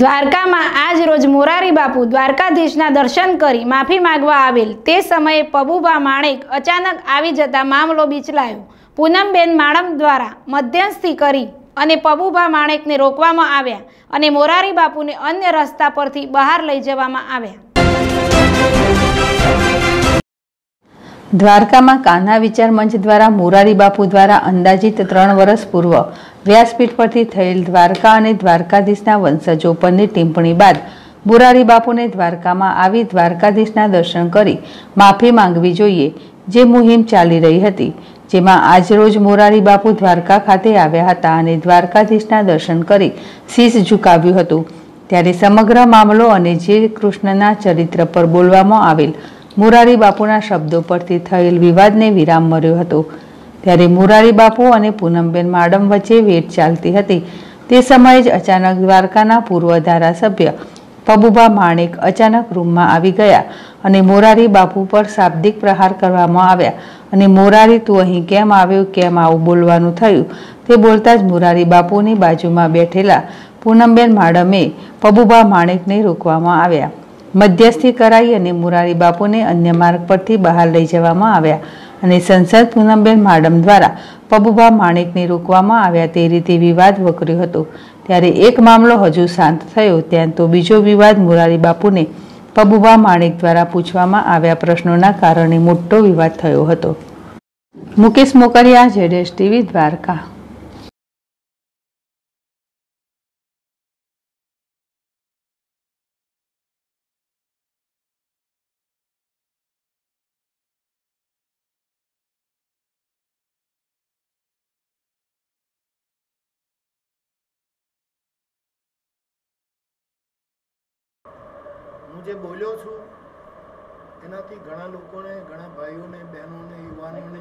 દ્વારકામાં આજ રોજ મોરારી બાપુ દ્વારકાધીશના દર્શન કરી માફી માગવા આવેલ. તે સમયે પબુભા માણેક અચાનક આવી જતા મામલો બીચલાયો. પૂનમબેન માણમ દ્વારા મધ્યસ્થી કરી અને પબુભા માણેકને રોકવામાં આવ્યા અને મોરારી બાપુને અન્ય રસ્તા પરથી બહાર લઈ જવામાં આવ્યા. દ્વારકામાં કાન્હા વિચાર મંચ દ્વારા મોરારી બાપુ દ્વારા અંદાજિત ત્રણ વર્ષ પૂર્વ વ્યાસપીઠ પરથી થયેલ દ્વારકા અને દ્વારકાધીશના વંશજો પરની ટિપ્પણી બાદ મોરારી બાપુને દ્વારકામાં આવી દ્વારકાધીશના દર્શન કરી માફી માંગવી જોઈએ, જે મુહિમ ચાલી રહી હતી, જેમાં આજરોજ મોરારી બાપુ દ્વારકા ખાતે આવ્યા હતા અને દ્વારકાધીશના દર્શન કરી શીશ ઝુકાવ્યું હતું. ત્યારે સમગ્ર મામલો અને જે કૃષ્ણના ચરિત્ર પર બોલવામાં આવેલ મોરારી બાપુના શબ્દો પરથી થયેલ વિવાદને વિરામ મળ્યો હતો. ત્યારે મોરારી બાપુ અને પૂનમબેન માડમ વચ્ચે વેટ ચાલતી હતી. તે સમયે જ અચાનક દ્વારકાના પૂર્વ ધારાસભ્ય પબુભા માણેક અચાનક રૂમમાં આવી ગયા અને મોરારી બાપુ પર શાબ્દિક પ્રહાર કરવામાં આવ્યા અને મોરારી, તું અહીં કેમ આવ્યો? કેમ આવું બોલવાનું થયું? તે બોલતા જ મોરારી બાપુની બાજુમાં બેઠેલા પૂનમબેન માડમે પબુભા માણેકને રોકવામાં આવ્યા. મધ્યસ્થી કરાઈ અને મુરારી બાપુને અન્ય માર્ગ પરથી બહાર લઈ જવામાં આવ્યા અને સંસદ પૂનમબેન માડમ દ્વારા પબુભા માણેકને રોકવામાં આવ્યા તે રીતે વિવાદ વકર્યો હતો. ત્યારે એક મામલો હજુ શાંત થયો, ત્યાં તો બીજો વિવાદ મુરારી બાપુને પબુભા માણેક દ્વારા પૂછવામાં આવ્યા પ્રશ્નોના કારણે મોટો વિવાદ થયો હતો. મુકેશ મોકરિયા, જેડેશ ટીવી, દ્વારકા. હું જે બોલ્યો છું એનાથી ઘણા લોકોને ઘણા ભાઈઓને બહેનોને યુવાનોને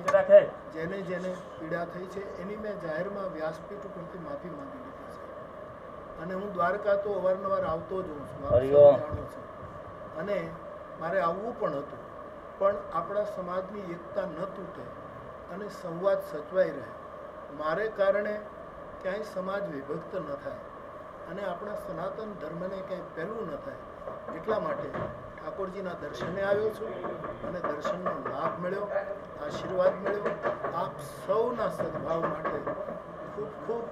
જેને જેને પીડા થઈ છે એની મેં જાહેરમાં વ્યાસપીઠ ઉપરથી માફી માંગી લીધી છે. અને હું દ્વારકા તો અવારનવાર આવતો જ હોઉં છું છો. અને મારે આવવું પણ હતું પણ આપણા સમાજની એકતા ન તૂટે અને સંવાદ સચવાઈ રહે. મારે કારણે ક્યાંય સમાજ વિભક્ત ન થાય અને આપણા સનાતન ધર્મને ક્યાંય પહેલું ન થાય. એટલા માટે ઠાકોરજીના દર્શને આવ્યો છું અને દર્શનનો લાભ મળ્યો, આશીર્વાદ મળ્યો. આપ સૌના સદભાવ માટે ખૂબ ખૂબ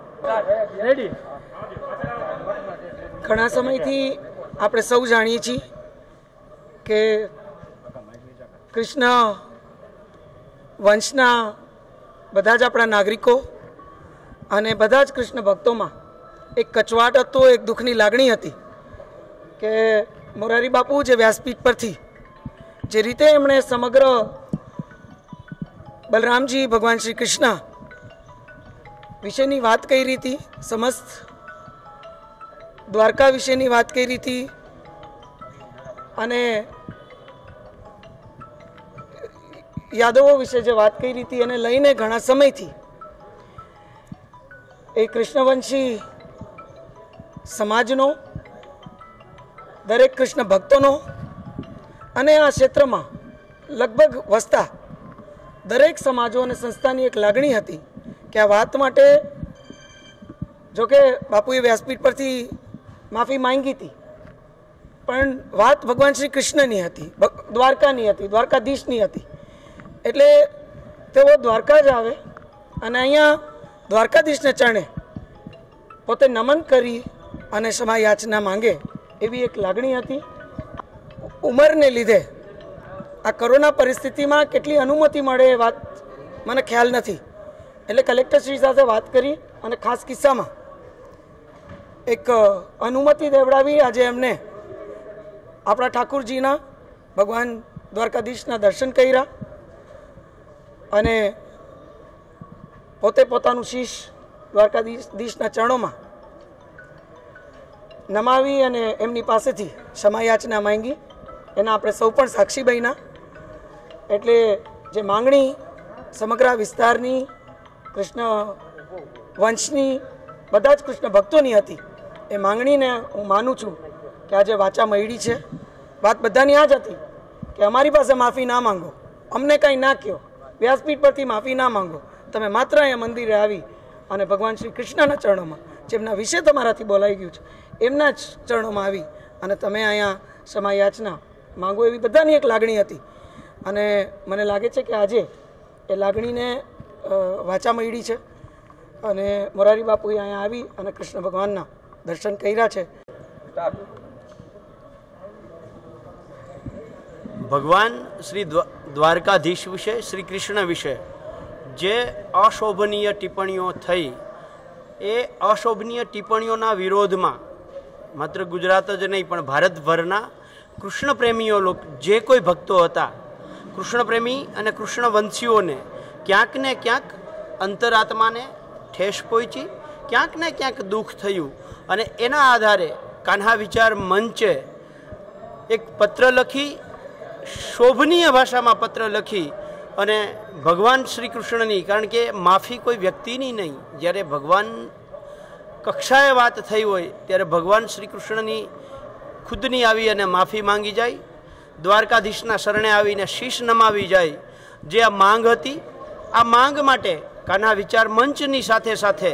ઘણા સમયથી આપણે સૌ જાણીએ છીએ કે કૃષ્ણ વંશના બધા જ આપણા નાગરિકો અને બધા જ કૃષ્ણ ભક્તોમાં એક કચવાટ હતો, એક દુઃખની લાગણી હતી. કે મોરારી બાપુ જે વ્યાસપીઠ પરથી જે રીતે એમણે સમગ્ર બલરામજી ભગવાન શ્રી કૃષ્ણ વિશેની વાત કરી હતી, સમસ્ત દ્વારકા વિશેની વાત કરી હતી અને યાદવો વિશે જે વાત કરી હતી એને લઈને ઘણા સમયથી એ કૃષ્ણવંશી સમાજનો દરેક કૃષ્ણ ભક્તોનો અને આ ક્ષેત્રમાં લગભગ વસતા દરેક સમાજો અને સંસ્થાની એક લાગણી હતી કે આ વાત માટે જોકે બાપુએ વ્યાસપીઠ પરથી માફી માંગી હતી, પણ વાત ભગવાન શ્રી કૃષ્ણની હતી દ્વારકાની હતી, દ્વારકાધીશની હતી. એટલે તેઓ દ્વારકા જ આવે અને અહીંયા દ્વારકાધીશને ચરણે પોતે નમન કરી અને ક્ષમા યાચના માંગે. એવી એક લાગણી હતી. ઉંમરને લીધે આ કોરોના પરિસ્થિતિમાં કેટલી અનુમતિ મળે એ વાત મને ખ્યાલ નથી. એટલે કલેક્ટરશ્રી સાથે વાત કરી અને ખાસ કિસ્સામાં એક અનુમતિ દેવડાવી આજે એમને આપણા ઠાકુરજીના, ભગવાન દ્વારકાધીશના દર્શન કર્યા અને પોતે પોતાનું શીશ દીશના ચરણોમાં નમાવી અને એમની પાસેથી ક્ષમાયાચના માંગી. એના આપણે સૌ પણ સાક્ષી બન્યા. એટલે જે માંગણી સમગ્ર વિસ્તારની, કૃષ્ણ વંશની, બધા જ કૃષ્ણ ભક્તોની હતી. એ માંગણીને હું માનું છું કે આજે વાચા મળી છે. વાત બધાની આ જ હતી કે અમારી પાસે માફી ના માંગો. અમને કાંઈ ના કહો વ્યાસપીઠ પરથી માફી ના માંગો. તમે માત્ર અહીંયા મંદિરે આવી અને ભગવાન શ્રી કૃષ્ણના ચરણોમાં જેમના વિશે તમારાથી બોલાઈ ગયું છે. એમના જ ચરણોમાં આવી. અને તમે અહીંયા સમાયાચના માંગો એવી બધાની એક લાગણી હતી. અને મને લાગે છે કે આજે એ લાગણીને વાંચા મળી છે. અને મોરારી બાપુએ અહીંયા આવી અને કૃષ્ણ ભગવાનના દર્શન કર્યા છે. ભગવાન શ્રી દ્વા- દ્વારકાધીશ વિશે, શ્રી કૃષ્ણ વિશે જે અશોભનીય ટિપ્પણીઓ થઈ એ અશોભનીય ટિપ્પણીઓના વિરોધમાં, માત્ર ગુજરાત જ નહીં, પણ ભારતભરના કૃષ્ણપ્રેમીઓ લોકો, જે કોઈ ભક્તો હતા કૃષ્ણ પ્રેમી અને કૃષ્ણ વંશીઓને ક્યાંક ને ક્યાંક અંતરાત્માને ઠેસ પહોંચી, ક્યાંક ને ક્યાંક દુઃખ થયું. અને એના આધારે કાન્હા વિચાર મંચે એક પત્ર લખી, શોભનીય ભાષામાં પત્ર લખી અને ભગવાન શ્રી કૃષ્ણની કારણ કે માફી કોઈ વ્યક્તિની નહીં. જ્યારે ભગવાન કક્ષાએ વાત થઈ હોય, ત્યારે ભગવાન શ્રી કૃષ્ણની ખુદની આવી અને માફી માંગી જાય, દ્વારકાધીશના શરણે આવીને શીશ નમાવી જાય, જે આ માંગ હતી, આ માંગ માટે કાના વિચાર મંચની સાથે સાથે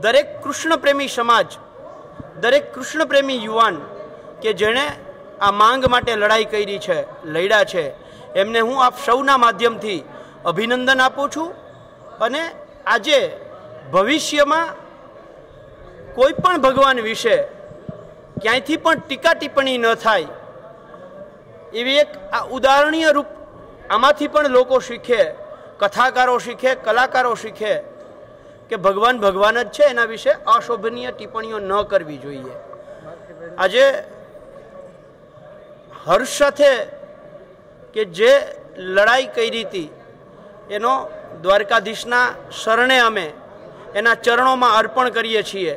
દરેક કૃષ્ણ પ્રેમી સમાજ, દરેક કૃષ્ણ પ્રેમી યુવાન કે જેણે આ માંગ માટે લડાઈ કરી છે, લડ્યા છે એમને હું આપ સૌના માધ્યમથી અભિનંદન આપું છું અને આજે ભવિષ્યમાં કોઈ પણ ભગવાન વિશે ક્યાંયથી પણ ટીકા ટિપ્પણી ન થાય, એવી એક આ ઉદાહરણીય રૂપ આમાંથી પણ લોકો શીખે, કથાકારો શીખે, કલાકારો શીખે કે ભગવાન ભગવાન જ છે એના વિશે અશોભનીય ટિપ્પણીઓ ન કરવી જોઈએ. આજે હર્ષ સાથે કે જે લડાઈ કરી હતી એનો દ્વારકાધીશના શરણે અમે એના ચરણોમાં અર્પણ કરીએ છીએ.